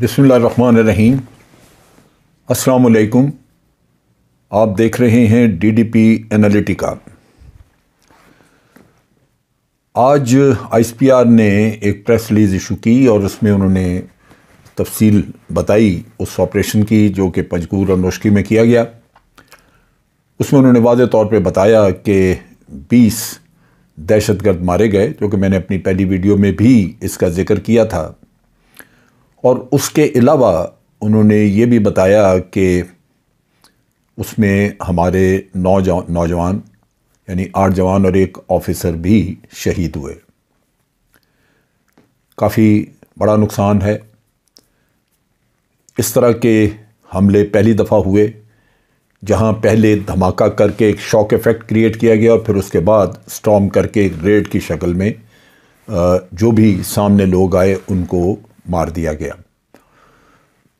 बिसमीम असलकुम आप देख रहे हैं डीडीपी एनालिटिका आज आईएसपीआर ने एक प्रेस रिलीज़ इशू की और उसमें उन्होंने तफसील बताई उस ऑपरेशन की जो कि पंजकूर और नोशकी में किया गया। उसमें उन्होंने वाज तौर पे बताया कि 20 दहशतगर्द मारे गए, जो कि मैंने अपनी पहली वीडियो में भी इसका ज़िक्र किया था। और उसके अलावा उन्होंने ये भी बताया कि उसमें हमारे नौजवान नौजवान, यानी आठ जवान और एक ऑफिसर भी शहीद हुए। काफ़ी बड़ा नुकसान है। इस तरह के हमले पहली दफ़ा हुए, जहाँ पहले धमाका करके एक शॉक इफ़ेक्ट क्रिएट किया गया और फिर उसके बाद स्टॉम करके एक रेड की शक्ल में जो भी सामने लोग आए उनको मार दिया गया।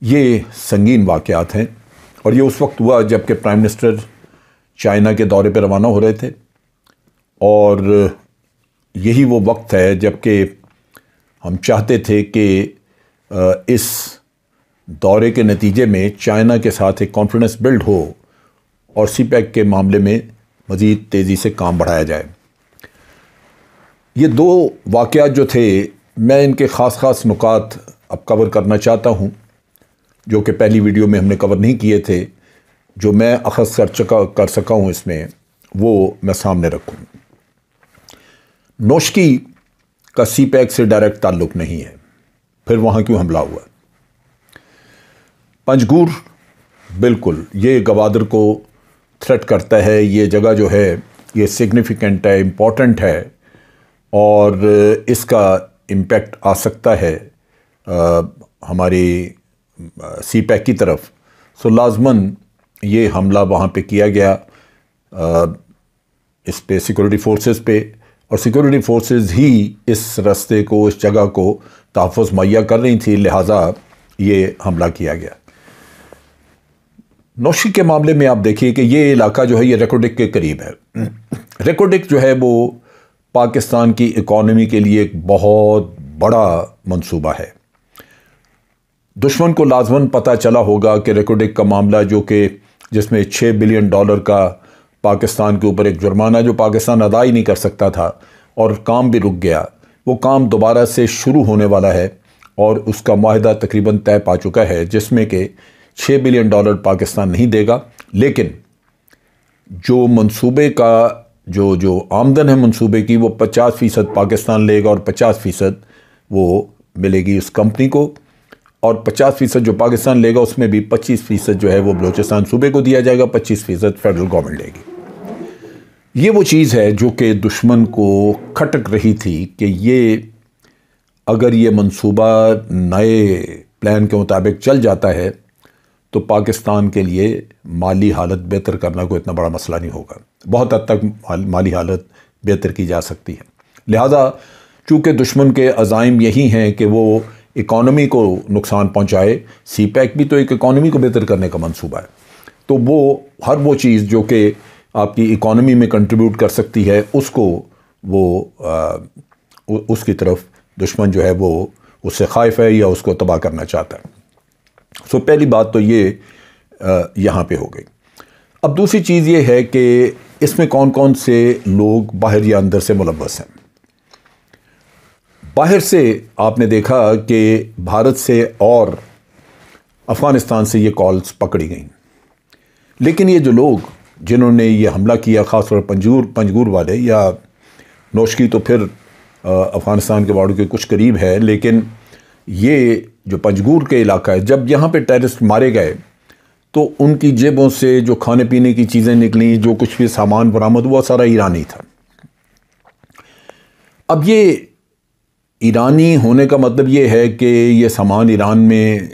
ये संगीन वाक़ात हैं और ये उस वक्त हुआ जबकि प्राइम मिनिस्टर चाइना के दौरे पर रवाना हो रहे थे और यही वो वक्त है जबकि हम चाहते थे कि इस दौरे के नतीजे में चाइना के साथ एक कॉन्फिडेंस बिल्ड हो और सी पैक के मामले में मज़ीद तेज़ी से काम बढ़ाया जाए। ये दो वाक़ जो थे मैं इनके ख़ास ख़ास नुकात अब कवर करना चाहता हूँ, जो कि पहली वीडियो में हमने कवर नहीं किए थे, जो मैं अखज़ कर चुका, कर सका हूँ इसमें, वो मैं सामने रखूँ। नोशकी का सी पैक से डायरेक्ट ताल्लुक़ नहीं है, फिर वहाँ क्यों हमला हुआ? पंजगूर, बिल्कुल, ये गवादर को थ्रेट करता है, ये जगह जो है, ये सिग्निफिकेंट है इंपॉर्टेंट है, और इसका इम्पेक्ट आ सकता है आ, हमारी सी पैक की तरफ़। सो लाजमन ये हमला वहाँ पे किया गया आ, इस पे सिक्योरिटी फोर्सेस पे। और सिक्योरिटी फोर्सेस ही इस रास्ते को इस जगह को तहफ़ मुहैया कर रही थी लिहाजा ये हमला किया गया। नौशी के मामले में आप देखिए कि ये इलाका जो है ये रेकोडिक के करीब है। रेकोडिक जो है वो पाकिस्तान की इकॉनमी के लिए एक बहुत बड़ा मंसूबा है। दुश्मन को लाजमन पता चला होगा कि रेकोडिक का मामला जो कि जिसमें छः बिलियन डॉलर का पाकिस्तान के ऊपर एक जुर्माना जो पाकिस्तान अदा ही नहीं कर सकता था और काम भी रुक गया। वो काम दोबारा से शुरू होने वाला है और उसका माहिदा तकरीबन तय पा चुका है, जिसमें कि छः बिलियन डॉलर पाकिस्तान नहीं देगा। लेकिन जो मंसूबे का जो जो आमदन है मंसूबे की, वो पचास फ़ीसद पाकिस्तान लेगा और पचास फ़ीसद वो मिलेगी उस कंपनी को। और 50 फ़ीसद जो पाकिस्तान लेगा, उसमें भी 25 फ़ीसद जो है वो बलोचिस्तान सूबे को दिया जाएगा 25 फ़ीसद फेडरल गवर्नमेंट लेगी। ये वो चीज़ है जो कि दुश्मन को खटक रही थी कि ये, अगर ये मंसूबा नए प्लान के मुताबिक चल जाता है तो पाकिस्तान के लिए माली हालत बेहतर करना कोई इतना बड़ा मसला नहीं होगा। बहुत हद तक माली हालत बेहतर की जा सकती है। लिहाजा चूँकि दुश्मन के अज़ाइम यही हैं कि वो इकॉनमी को नुकसान पहुँचाए सी पैक भी तो एक इकॉनमी को बेहतर करने का मनसूबा है। तो वो हर वो चीज़ जो कि आपकी इकॉनमी में कंट्रीब्यूट कर सकती है उसको वो आ, उसकी तरफ़ दुश्मन जो है वो उससे खाइफ है या उसको तबाह करना चाहता है। सो पहली बात तो ये यहाँ पे हो गई। अब दूसरी चीज़ ये है कि इसमें कौन कौन से लोग बाहर या अंदर से मुलवस हैं? बाहर से आपने देखा कि भारत से और अफ़गानिस्तान से ये कॉल्स पकड़ी गई। लेकिन ये जो लोग जिन्होंने ये हमला किया, ख़ासतौर पंजूर, पंजगूर वाले या नौशकी तो फिर अफ़गानिस्तान के बाड़ों के कुछ करीब है, लेकिन ये जो पंजगूर के इलाका है, जब यहाँ पे टेररिस्ट मारे गए तो उनकी जेबों से जो खाने पीने की चीज़ें निकली, जो कुछ भी सामान बरामद हुआ, सारा ईरानी था। अब ये ईरानी होने का मतलब ये है कि ये सामान ईरान में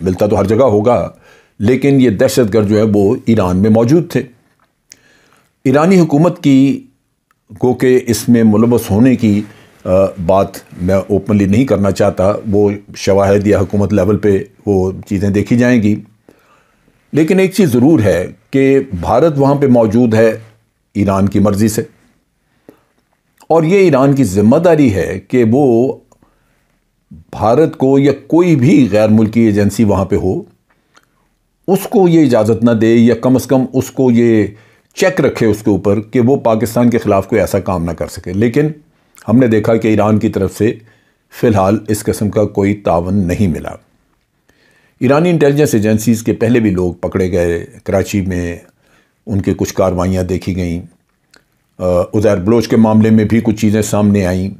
मिलता तो हर जगह होगा, लेकिन ये दहशत गर्द जो है, वो ईरान में मौजूद थे। ईरानी हुकूमत की गो के इसमें मुलवस होने की बात मैं ओपनली नहीं करना चाहता, वो शवाहद या हुकूमत लेवल पे वो चीज़ें देखी जाएँगी। लेकिन एक चीज़ ज़रूर है कि भारत वहाँ पे मौजूद है ईरान की मर्ज़ी से। और ये ईरान की ज़िम्मेदारी है कि वो भारत को या कोई भी गैर मुल्की एजेंसी वहाँ पे हो, उसको ये इजाज़त ना दे या कम अज़ कम उसको ये चेक रखे उसके ऊपर कि वो पाकिस्तान के ख़िलाफ़ कोई ऐसा काम ना कर सके। लेकिन हमने देखा कि ईरान की तरफ़ से फ़िलहाल इस किस्म का कोई तावन नहीं मिला। ईरानी इंटेलिजेंस एजेंसीज़ के पहले भी लोग पकड़े गए। कराची में उनके कुछ कार्रवाइयाँ देखी गई। उज़ैर बलोच के मामले में भी कुछ चीज़ें सामने आईं।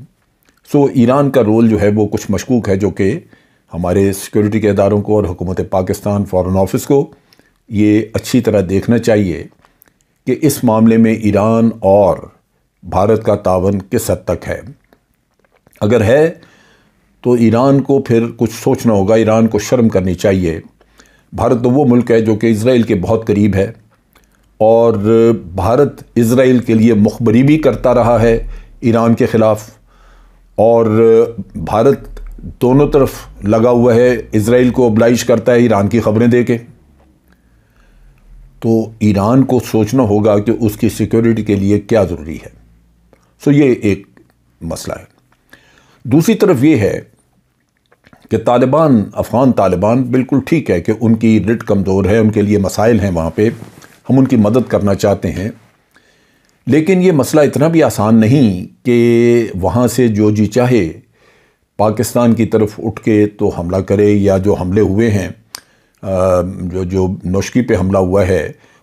सो, ईरान का रोल जो है वो कुछ मशकूक है, जो कि हमारे सिक्योरिटी के इदारों को और हुकूमत पाकिस्तान, फ़ॉरन ऑफ़िस को ये अच्छी तरह देखना चाहिए कि इस मामले में ईरान और भारत का तावन किस हद तक है? अगर है तो ईरान को फिर कुछ सोचना होगा, ईरान को शर्म करनी चाहिए। भारत तो वो मुल्क है जो कि इसराइल के बहुत करीब है। और भारत इसराइल के लिए मुखबरी भी करता रहा है ईरान के ख़िलाफ़। और भारत दोनों तरफ़ लगा हुआ है इसराइल को oblige करता है ईरान की खबरें दे के। तो ईरान को सोचना होगा कि उसकी सिक्योरिटी के लिए क्या ज़रूरी है। सो ये एक मसला है। दूसरी तरफ़ ये है कि तालिबान, अफ़गान तालिबान बिल्कुल ठीक है कि उनकी रिट कमज़ोर है, उनके लिए मसाइल हैं वहाँ पे, हम उनकी मदद करना चाहते हैं। लेकिन ये मसला इतना भी आसान नहीं कि वहाँ से जो जी चाहे पाकिस्तान की तरफ़ उठ के तो हमला करे या जो हमले हुए हैं जो जो नौशकी पे हमला हुआ है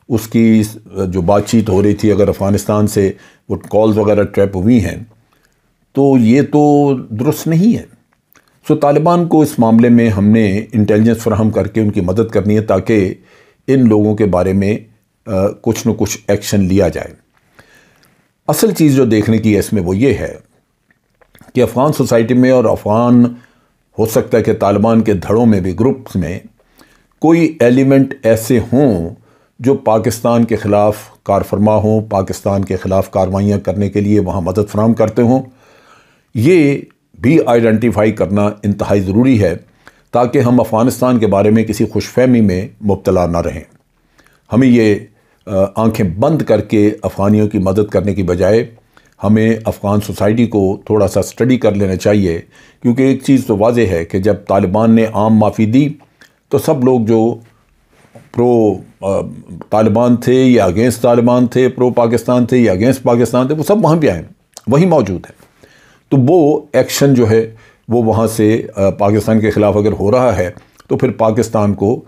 उसकी जो बातचीत हो रही थी अगर अफ़गानिस्तान से वो कॉल्स वगैरह ट्रैप हुई हैं तो ये तो दुरुस्त नहीं है। सो तालिबान को इस मामले में हमने इंटेलिजेंस फ्राहम करके उनकी मदद करनी है ताकि इन लोगों के बारे में आ, कुछ न कुछ एक्शन लिया जाए। असल चीज़ जो देखने की है इसमें वो ये है कि अफ़गान सोसाइटी में और अफ़गान हो सकता है कि तालिबान के धड़ों में भी ग्रुप्स में कोई एलिमेंट ऐसे हों जो पाकिस्तान के ख़िलाफ़ कारफरमा हों, पाकिस्तान के ख़िलाफ़ कार्रवाइयाँ करने के लिए वहाँ मदद फ्राहम करते हों, ये भी आइडेंटिफाई करना इंतहाई ज़रूरी है ताकि हम अफ़गानिस्तान के बारे में किसी खुशफहमी में मुबतला ना रहें। हमें ये आँखें बंद करके अफ़गानियों की मदद करने की बजाय हमें अफ़गान सोसाइटी को थोड़ा सा स्टडी कर लेना चाहिए, क्योंकि एक चीज़ तो वाज है कि जब तालिबान ने आम माफ़ी दी तो सब लोग जो प्रो तालिबान थे या अगेंस्ट तालिबान थे, प्रो पाकिस्तान थे या अगेंस्ट पाकिस्तान थे, वो सब वहाँ भी आए वहीं मौजूद हैं। तो वो एक्शन जो है, वो वहाँ से पाकिस्तान के ख़िलाफ़ अगर हो रहा है तो फिर पाकिस्तान को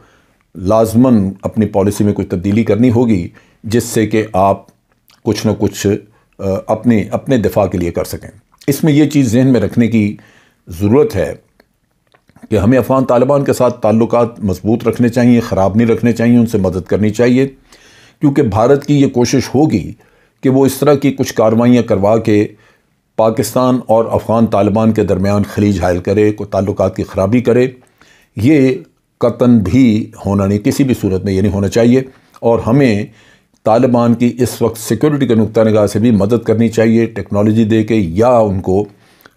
लाजमन अपनी पॉलिसी में कुछ तब्दीली करनी होगी, जिससे कि आप कुछ न कुछ अपने अपने दिफा के लिए कर सकें। इसमें यह चीज़ जहन में रखने की ज़रूरत है कि हमें अफ़गान तालिबान के साथ ताल्लुक मज़बूत रखने चाहिए, ख़राब नहीं रखने चाहिए, उनसे मदद करनी चाहिए। क्योंकि भारत की ये कोशिश होगी कि वो इस तरह की कुछ कार्रवाइयाँ करवा के पाकिस्तान और अफ़गान तालिबान के दरमियान खलीज हायल करे, को ताल्लुक की ख़राबी करे। ये कतन भी होना नहीं, किसी भी सूरत में ये नहीं होना चाहिए। और हमें तालिबान की इस वक्त सिक्योरिटी के नुक़ नगाह से भी मदद करनी चाहिए टेक्नोलॉजी दे के या उनको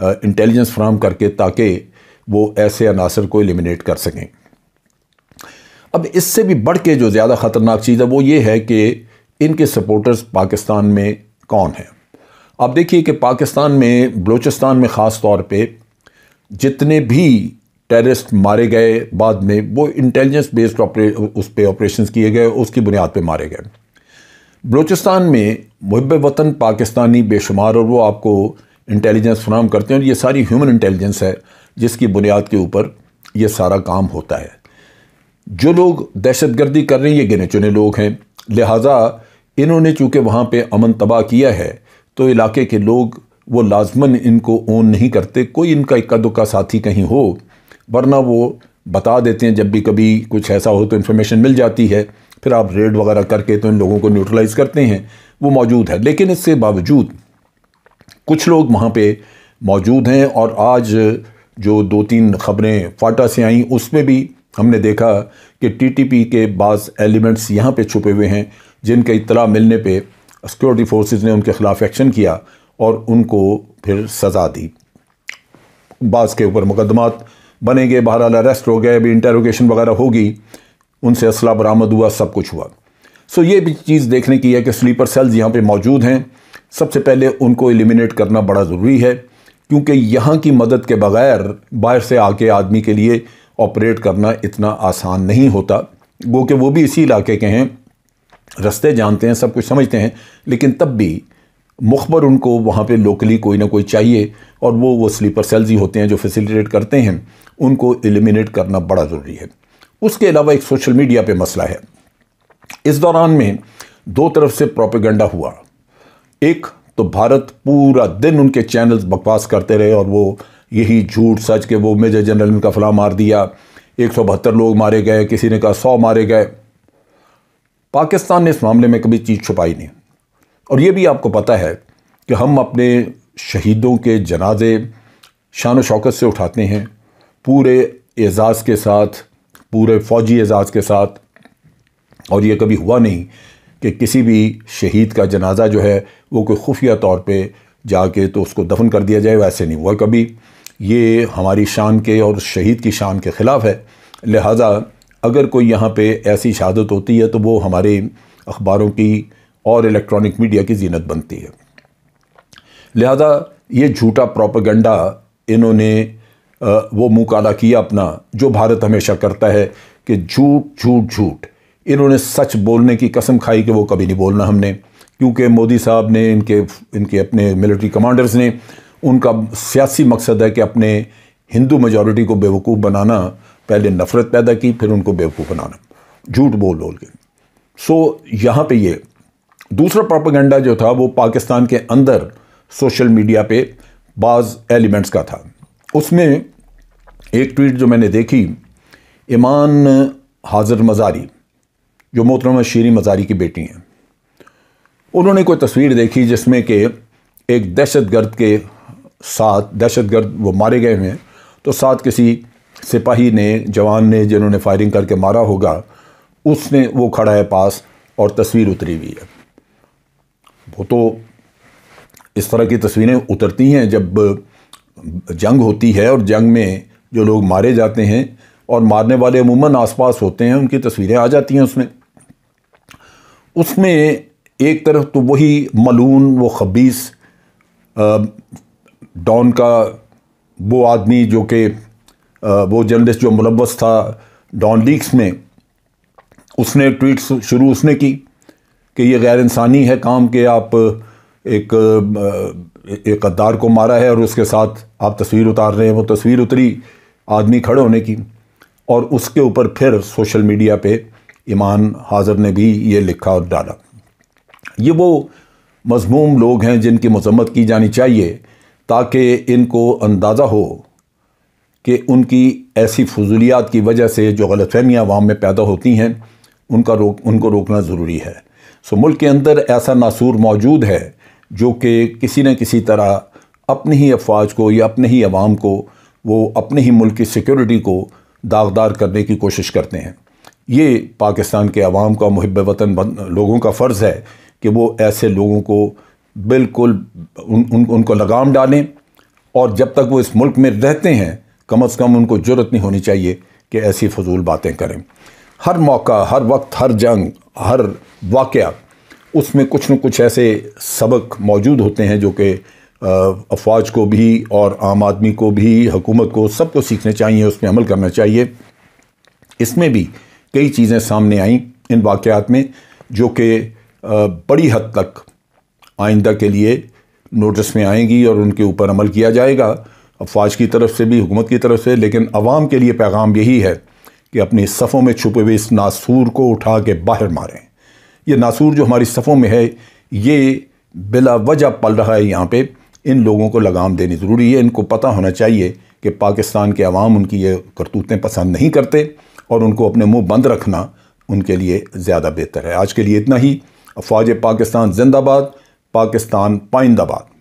इंटेलिजेंस फ्राहम करके ताकि वो ऐसे अनासर को एलिमिनेट कर सकें। अब इससे भी बढ़ के जो ज़्यादा ख़तरनाक चीज़ है, वो ये है कि इनके सपोर्टर्स पाकिस्तान में कौन हैं? अब देखिए कि पाकिस्तान में, बलूचिस्तान में ख़ास तौर पर जितने भी टेररिस्ट मारे गए बाद में, वो इंटेलिजेंस बेस्ड ऑपरे उस पर ऑपरेशन किए गए, उसकी बुनियाद पर मारे गए। बलूचिस्तान में मुहब वतन पाकिस्तानी बेशुमार और वो आपको इंटेलिजेंस फ्राहम करते हैं और ये सारी ह्यूमन इंटेलिजेंस है। जिसकी बुनियाद के ऊपर ये सारा काम होता है। जो लोग दहशत गर्दी कर रहे हैं, ये गिने चुने लोग हैं। लिहाजा इन्होंने चूँकि वहाँ पर अमन तबाह किया है तो इलाके के लोग वो लाजमन इनको ओन नहीं करते। कोई इनका इक्का दुक्का साथी कहीं हो, वरना वो बता देते हैं, जब भी कभी कुछ ऐसा हो तो इन्फॉर्मेशन मिल जाती है। फिर आप रेड वगैरह करके तो इन लोगों को न्यूट्रलाइज करते हैं। वो मौजूद है। लेकिन इससे बावजूद कुछ लोग वहाँ पे मौजूद हैं और आज जो दो तीन खबरें फाटा से आई, उसमें भी हमने देखा कि टीटीपी के बाद एलिमेंट्स यहाँ पे छुपे हुए हैं, जिनके इतला मिलने पे सिक्योरिटी फोर्सेस ने उनके ख़िलाफ़ एक्शन किया और उनको फिर सज़ा दी। बाज़ के ऊपर मुकदमात बनेंगे, बहरहाल अरेस्ट हो गए अभी इंटेरोगेशन वगैरह होगी, उनसे असला बरामद हुआ, सब कुछ हुआ। सो ये भी चीज़ देखने की है कि स्लीपर सेल्स यहाँ पे मौजूद हैं। सबसे पहले उनको एलिमिनेट करना बड़ा ज़रूरी है। क्योंकि यहाँ की मदद के बगैर बाहर से आके आदमी के लिए ऑपरेट करना इतना आसान नहीं होता। वो कि वो भी इसी इलाके के हैं। रस्ते जानते हैं, सब कुछ समझते हैं, लेकिन तब भी मुखबर उनको वहाँ पे लोकली कोई ना कोई चाहिए और वो वो स्लीपर सेल्स ही होते हैं जो फैसिलिटेट करते हैं। उनको एलिमिनेट करना बड़ा ज़रूरी है। उसके अलावा एक सोशल मीडिया पे मसला है। इस दौरान में दो तरफ़ से प्रोपेगंडा हुआ। एक तो भारत पूरा दिन उनके चैनल्स बकवास करते रहे और वो यही झूठ सच के वो मेजर जनरल का फला मार दिया। एक सौ बहत्तर लोग मारे गए, किसी ने कहा सौ मारे गए। पाकिस्तान ने इस मामले में कभी चीज़ छुपाई नहीं। और ये भी आपको पता है कि हम अपने शहीदों के जनाजे शान शौकत से उठाते हैं। पूरे एजाज़ के साथ, पूरे फ़ौजी एजाज़ के साथ। और ये कभी हुआ नहीं कि किसी भी शहीद का जनाजा जो है वो कोई खुफिया तौर पे जाके तो उसको दफन कर दिया जाए, वैसे नहीं हुआ कभी। ये हमारी शान के और शहीद की शान के ख़िलाफ़ है। लिहाजा अगर कोई यहाँ पे ऐसी शहादत होती है तो वो हमारे अखबारों की और इलेक्ट्रॉनिक मीडिया की जीनत बनती है। लिहाजा ये झूठा प्रोपागंडा इन्होंने वो मुँह काला किया अपना, जो भारत हमेशा करता है कि झूठ झूठ झूठ। इन्होंने सच बोलने की कसम खाई कि वो कभी नहीं बोलना हमने। क्योंकि मोदी साहब ने, इनके इनके अपने मिलिट्री कमांडर्स ने, उनका सियासी मकसद है कि अपने हिंदू मेजॉरिटी को बेवकूफ़ बनाना। पहले नफ़रत पैदा की, फिर उनको बेवकूफ़ बनाना। झूठ बोल बोल के। सो यहाँ पे ये दूसरा प्रोपागेंडा जो था, वो पाकिस्तान के अंदर सोशल मीडिया पे बाज़ एलिमेंट्स का था। उसमें एक ट्वीट जो मैंने देखी ईमान हाजिर मज़ारी, जो मोहतरमा शीरी मज़ारी की बेटी हैं। उन्होंने कोई तस्वीर देखी जिसमें कि एक दहशत गर्द के साथ, दहशत गर्द वो मारे गए हैं। तो साथ किसी सिपाही ने, जवान ने जिन्होंने फायरिंग करके मारा होगा, उसने वो खड़ा है पास और तस्वीर उतरी हुई है। वो तो इस तरह की तस्वीरें उतरती हैं जब जंग होती है और जंग में जो लोग मारे जाते हैं और मारने वाले अमूमन आसपास होते हैं, उनकी तस्वीरें आ जाती हैं उसमें। उसमें एक तरफ़ तो वही मलून, वो खबीस डॉन का वो आदमी जो कि वो जर्नलिस्ट जो मुलवस था डॉन लीक्स में, उसने ट्वीट शुरू उसने की कि ये गैर इंसानी है काम कि, आप एक एक गद्दार को मारा है और उसके साथ आप तस्वीर उतार रहे हैं। वो तस्वीर उतरी, आदमी खड़े होने की और उसके ऊपर फिर सोशल मीडिया पे ईमान हाज़र ने भी ये लिखा और डाला। ये वो मजमूम लोग हैं जिनकी मजम्मत की जानी चाहिए ताकि इनको अंदाज़ा हो कि उनकी ऐसी फजूलियात की वजह से जो गलतफहमियाँ अवाम में पैदा होती हैं, उनका रोक, उनको रोकना ज़रूरी है। सो मुल्क के अंदर ऐसा नासूर मौजूद है जो कि किसी न किसी तरह अपनी ही अफवाज को या अपने ही अवाम को, वो अपने ही मुल्क की सिक्योरिटी को दागदार करने की कोशिश करते हैं। ये पाकिस्तान के अवाम का मुहब वतन लोगों का फ़र्ज़ है कि वो ऐसे लोगों को बिल्कुल उन, उन, उनको लगाम डालें और जब तक वो इस मुल्क में रहते हैं कम अज़ कम उनको ज़रूरत नहीं होनी चाहिए कि ऐसी फजूल बातें करें। हर मौका हर वक्त हर जंग हर वाक़ उसमें कुछ न कुछ ऐसे सबक मौजूद होते हैं जो कि अफवाज को भी और आम आदमी को भी हुकूमत को सबको सीखने चाहिए उस पर अमल करना चाहिए। इसमें भी कई चीज़ें सामने आईं इन वाक़ात में जो कि बड़ी हद तक आइंदा के लिए नोटिस में आएँगी और उनके ऊपर अमल किया जाएगा। अफवाज की तरफ़ से भी, हुकूमत की तरफ़ से, लेकिन आवाम के लिए पैगाम यही है कि अपनी सफ़ों में छुपे हुए इस नासूर को उठा के बाहर मारें। ये नासूर जो हमारी सफ़ों में है, ये बिला वजह पल रहा है यहाँ पे। इन लोगों को लगाम देनी ज़रूरी है। इनको पता होना चाहिए कि पाकिस्तान के अवाम उनकी ये करतूतें पसंद नहीं करते और उनको अपने मुँह बंद रखना उनके लिए ज़्यादा बेहतर है। आज के लिए इतना ही। अफवाज पाकिस्तान जिंदाबाद पाकिस्तान पाइंदाबाद।